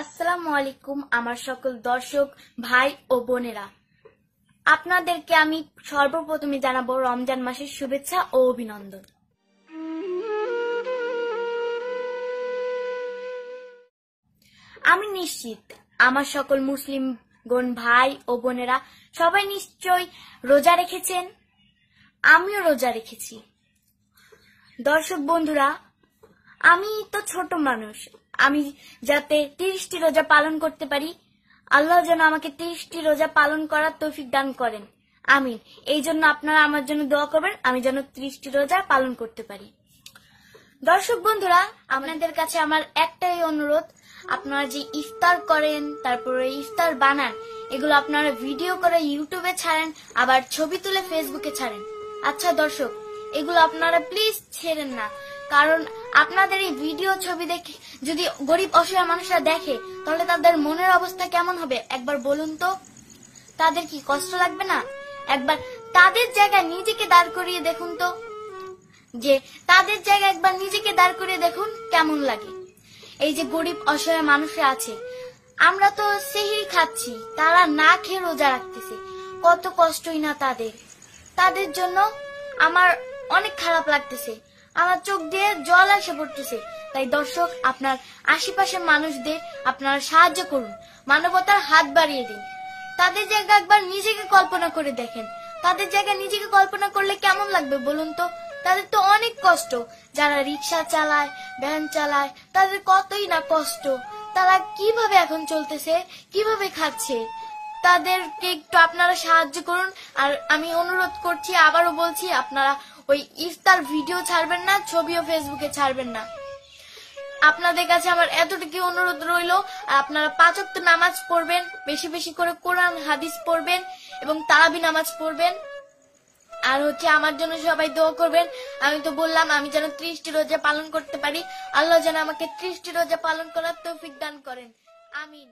আসসালামু আলাইকুম আমার সকল দর্শক, ভাই ও বোনেরা। আপনাদেরকে আমি সর্বপ্রথমে জানাব রমজান মাসের শুভেচ্ছা ও অভিনন্দন। আমি নিশ্চিত, আমার সকল মুসলিম গণ ভাই ও বোনেরা সবাই নিশ্চয় রোজা রেখেছেন। আমিও রোজা রেখেছি। দর্শক বন্ধুরা, আমি তো ছোট মানুষ আমি যাতে তিরিশটি রোজা পালন করতে পারি, আল্লাহ যেন আমাকে তিরিশটি রোজা পালন করার তৌফিক দান করেন। আমিন। এই জন্য আপনারা আমার জন্য দোয়া করবেন, আমি যেন ত্রিশটি রোজা পালন করতে পারি। দর্শক বন্ধুরা, আপনাদের কাছে আমার একটাই অনুরোধ, আপনারা যে ইফতার করেন, তারপরে ইফতার বানান, এগুলো আপনারা ভিডিও করে ইউটিউবে ছাড়েন, আবার ছবি তুলে ফেসবুকে ছাড়েন। আচ্ছা দর্শক, এগুলো আপনারা প্লিজ ছেড়েন না। কারণ আপনাদের এই ভিডিও ছবি দেখে যদি গরিব অসহায় মানুষরা দেখে, তাহলে তাদের মনের অবস্থা কেমন হবে? একবার বলুন তো। তাদের কি কষ্ট লাগবে না? একবার তাদের জায়গায় নিজেকে দাঁড় করিয়ে দেখুন তো। যে তাদের জায়গায় একবার নিজেকে দাঁড় করিয়ে দেখুন কেমন লাগে। এই যে গরিব অসহায় মানুষরা আছে, আমরা তো সেহির খাচ্ছি, তারা না খেয়ে রোজা রাখতেছে। কত কষ্টই না তাদের। তাদের জন্য আমার অনেক খারাপ লাগতেছে। আমার চোখ দিয়ে জল এসে পড়তেছে। তাই দর্শক, আপনার আশেপাশের মানুষদের আপনারা সাহায্য করুন। মানবতার হাত বাড়িয়ে দিন। তাদের জায়গায় একবার নিজেকে কল্পনা করে দেখেন। তাদের জায়গায় নিজেকে কল্পনা করলে কেমন লাগবে বলুন তো? তাদের তো অনেক কষ্ট। যারা রিক্সা চালায়, ভ্যান চালায়, তাদের কতই না কষ্ট। তারা কীভাবে এখন চলতেছে, কীভাবে খাচ্ছে? তাদেরকে একটু আপনারা সাহায্য করুন। আর আমি অনুরোধ করছি, আবারও বলছি, আপনারা ওই ইফতার ভিডিও ছাড়বেন না, ছবিও ফেসবুকে ছাড়বেন না। আপনাদের কাছে আমার এতটুকু অনুরোধ রইল, আপনারা পাঁচক্ত নামাজ পড়বেন, বেশি বেশি করে কোরআন, হাদিস পড়বেন এবং তারাবি নামাজ পড়বেন। আর হচ্ছে আমার জন্য সবাই দোয়া করবেন। আমি তো বললাম, আমি যেন ত্রিশটি রোজা পালন করতে পারি। আল্লাহ যেন আমাকে ত্রিশটি রোজা পালন করার তৌফিক দান করেন। আমিন।